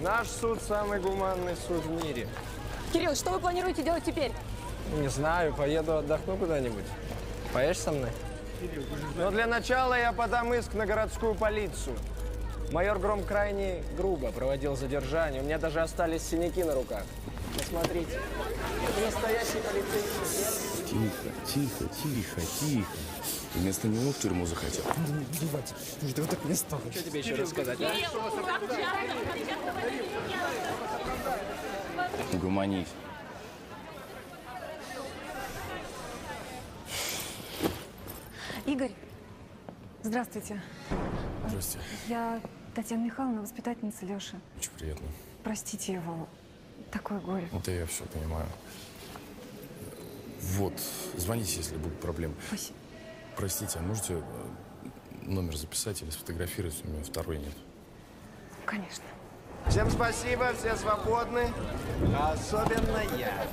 Наш суд самый гуманный суд в мире. Кирилл, что вы планируете делать теперь? Не знаю, поеду отдохну куда-нибудь. Поедешь со мной? Но для начала я подам иск на городскую полицию. Майор Гром крайне грубо проводил задержание. У меня даже остались синяки на руках. Посмотрите. Это настоящий полицейский. Тихо, тихо, тихо, тихо. Вместо него в тюрьму захотел. Что тебе еще рассказать, а? Угомонись. Игорь, здравствуйте. Здрасте. Я Татьяна Михайловна, воспитательница Леши. Очень приятно. Простите его. Такое горе. Это я все понимаю. Вот, звоните, если будут проблемы. Спасибо. Простите, а можете э, номер записать или сфотографировать? У меня второй нет. Конечно. Всем спасибо, все свободны. Особенно я.